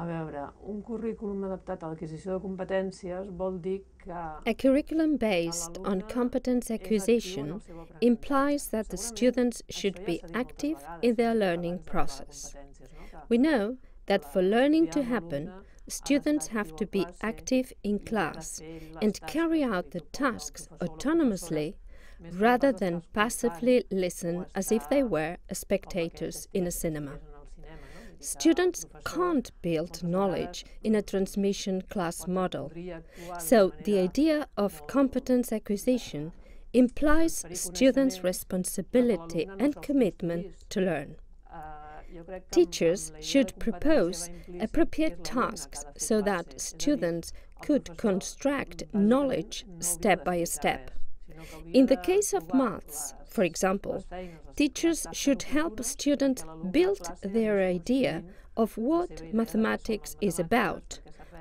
A veure, un currículum adaptat a l'adquisició de competències vol dir que... A curriculum based on competence acquisition implies that the students should be active in their learning process. We know that for learning to happen, students have to be active in class and carry out the tasks autonomously rather than passively listen as if they were spectators in a cinema. Students can't build knowledge in a transmission class model. So the idea of competence acquisition implies students' responsibility and commitment to learn. Teachers should propose appropriate tasks so that students could construct knowledge step by step. In the case of maths, for example, teachers should help students build their idea of what mathematics is about,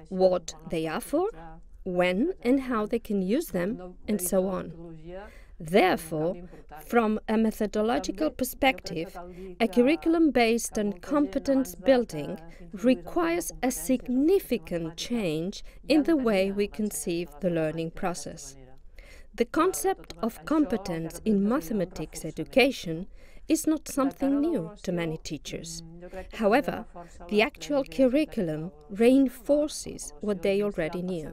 what they are for, when and how they can use them, and so on. Therefore, from a methodological perspective, a curriculum based on competence building requires a significant change in the way we conceive the learning process. The concept of competence in mathematics education is not something new to many teachers. However, the actual curriculum reinforces what they already knew.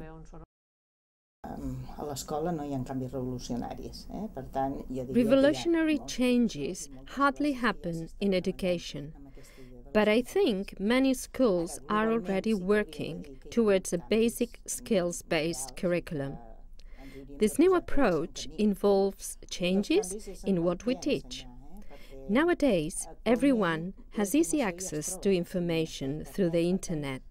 Revolutionary changes hardly happen in education. But I think many schools are already working towards a basic skills based curriculum. This new approach involves changes in what we teach. Nowadays, everyone has easy access to information through the internet,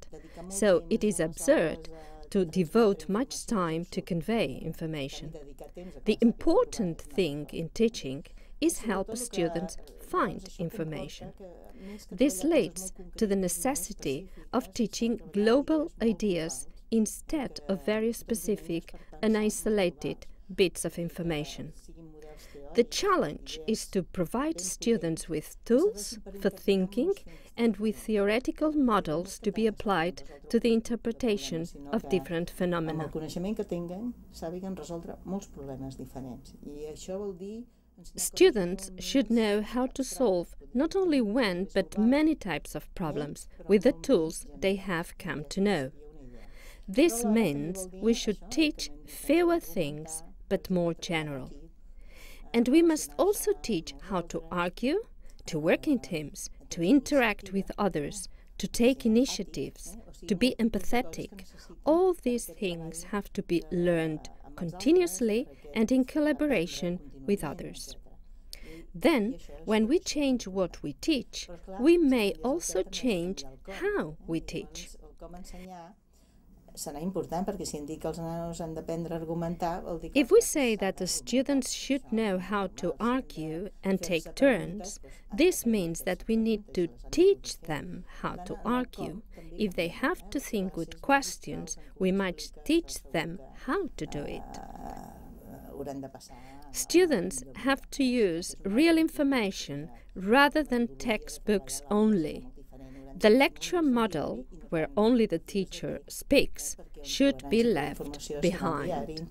so it is absurd to devote much time to convey information. The important thing in teaching is help students find information. This leads to the necessity of teaching global ideas instead of very specific and isolated bits of information. The challenge is to provide students with tools for thinking and with theoretical models to be applied to the interpretation of different phenomena. Students should know how to solve not only one but many types of problems with the tools they have come to know. This means we should teach fewer things but more general. And we must also teach how to argue, to work in teams, to interact with others, to take initiatives, to be empathetic. All these things have to be learned continuously and in collaboration with others. Then, when we change what we teach, we may also change how we teach If we say that the students should know how to argue and take turns, this means that we need to teach them how to argue. If they have to think good questions, we might teach them how to do it. Students have to use real information rather than textbooks only. The lecture model, where only the teacher speaks, should be left behind.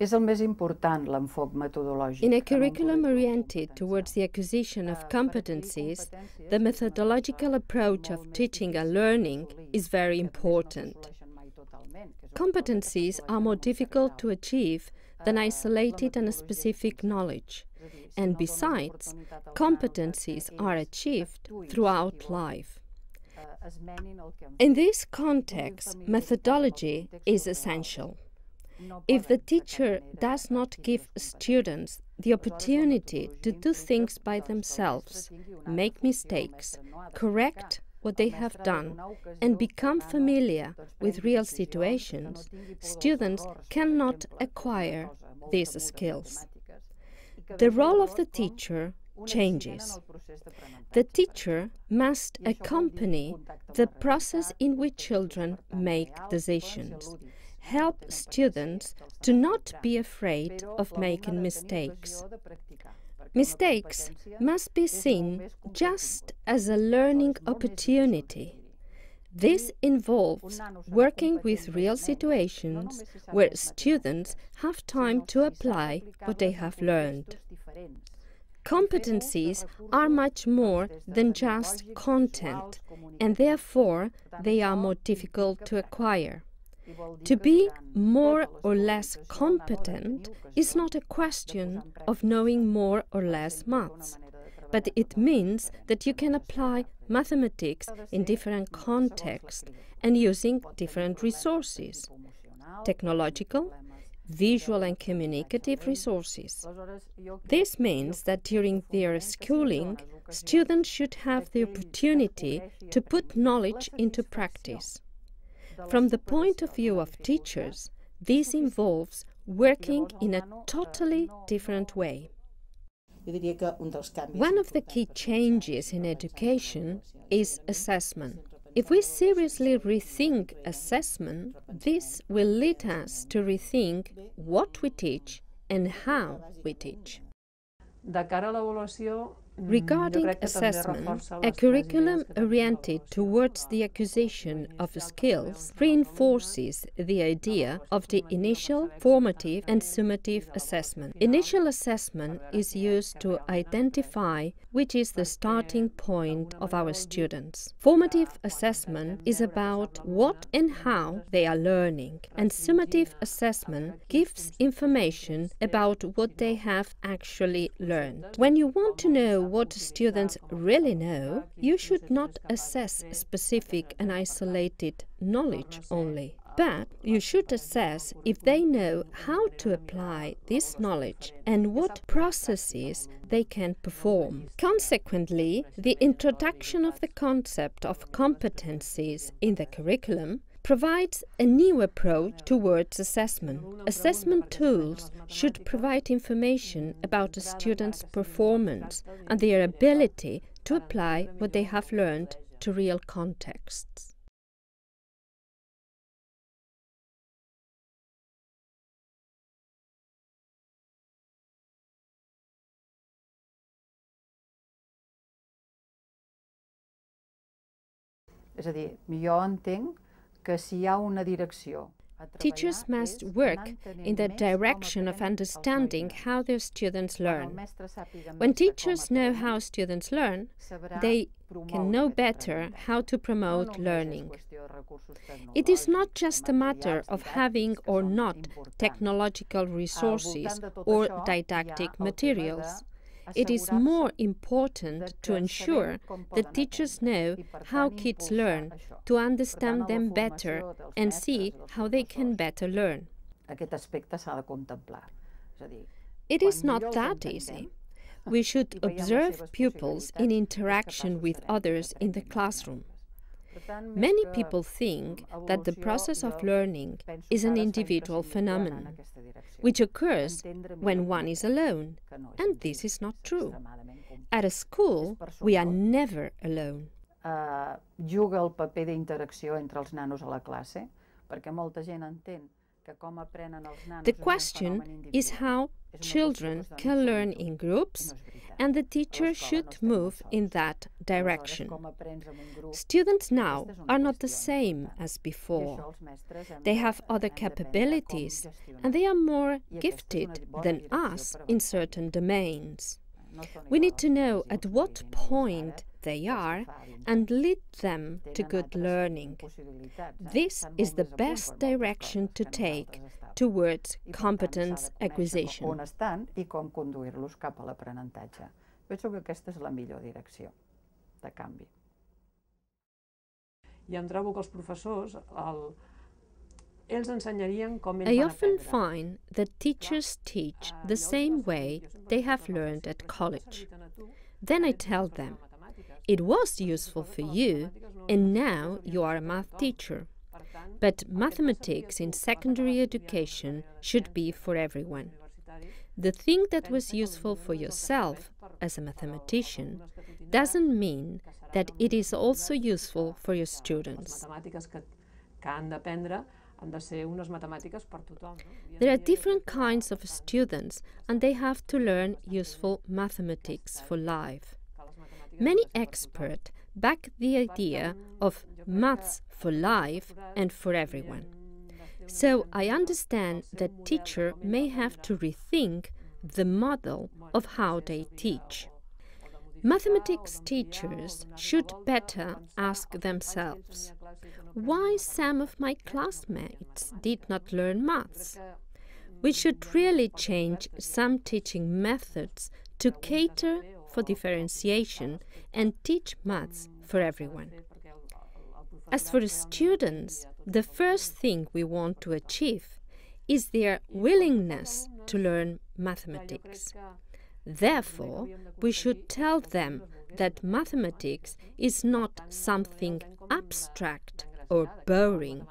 És el més important l'enfoc metodològic. In a curriculum oriented towards the acquisition of competencies, the methodological approach of teaching and learning is very important. Competencies are more difficult to achieve than isolated and specific knowledge. And besides, competencies are achieved throughout life. In this context, methodology is essential. If the teacher does not give students the opportunity to do things by themselves, make mistakes, correct what they have done, and become familiar with real situations, students cannot acquire these skills. The role of the teacher changes. The teacher must accompany the process in which children make decisions, help students to not be afraid of making mistakes. Mistakes must be seen just as a learning opportunity. This involves working with real situations where students have time to apply what they have learned. Competencies are much more than just content, and therefore they are more difficult to acquire. To be more or less competent is not a question of knowing more or less maths, but it means that you can apply mathematics in different contexts and using different resources technological, visual, and communicative resources. This means that during their schooling, students should have the opportunity to put knowledge into practice. From the point of view of teachers, this involves working in a totally different way. One of the key changes in education is assessment. If we seriously rethink assessment, this will lead us to rethink what we teach and how we teach. Regarding assessment, a curriculum oriented towards the acquisition of skills reinforces the idea of the initial, formative, and summative assessment. Initial assessment is used to identify which is the starting point of our students. Formative assessment is about what and how they are learning, and summative assessment gives information about what they have actually learned. When you want to know what students really know, you should not assess specific and isolated knowledge only. But you should assess if they know how to apply this knowledge and what processes they can perform. Consequently, the introduction of the concept of competencies in the curriculum provides a new approach towards assessment. Assessment tools should provide information about a student's performance and their ability to apply what they have learned to real contexts. És a dir, jo entenc que si hi ha una direcció Teachers must work in the direction of understanding how their students learn. When teachers know how students learn, they can know better how to promote learning. It is not just a matter of having or not technological resources or didactic materials. It is more important to ensure that teachers know how kids learn, to understand them better, and see how they can better learn. It is not that easy. We should observe pupils in interaction with others in the classroom. Many people think that the process of learning is an individual phenomenon, which occurs when one is alone, and this is not true. At a school, we are never alone. Uh, juga el paper d'interacció entre els nanos a la classe, perquè molta gent entén the question is how children can learn in groups, and the teacher should move in that direction. Students now are not the same as before. They have other capabilities, and they are more gifted than us in certain domains. We need to know at what point they are and lead them to good learning. This is the best direction to take towards competence acquisition. On estan i com conduir-los cap a l'aprenentatge. Penso que aquesta és la millor direcció de canvi. I em trobo que els professors, el, ells ensenyarien com ells I often find that teachers teach the same way they have learned at college. Then I tell them, it was useful for you, and now you are a math teacher. But mathematics in secondary education should be for everyone. The thing that was useful for yourself as a mathematician doesn't mean that it is also useful for your students. There are different kinds of students and they have to learn useful mathematics for life. Many experts back the idea of maths for life and for everyone. So I understand that teacher may have to rethink the model of how they teach. Mathematics teachers should better ask themselves why some of my classmates did not learn maths. We should really change some teaching methods to cater for differentiation and teach maths for everyone. As for the students, the first thing we want to achieve is their willingness to learn mathematics. Therefore, we should tell them that mathematics is not something abstract or boring.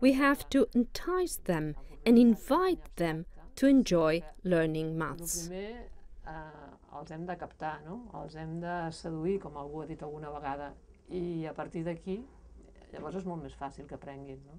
We have to entice them and invite them to enjoy learning maths. Els hem de captar, no? els hem de seduir, com algú ha dit alguna vegada, i a partir d'aquí llavors és molt més fàcil que aprenguin. No?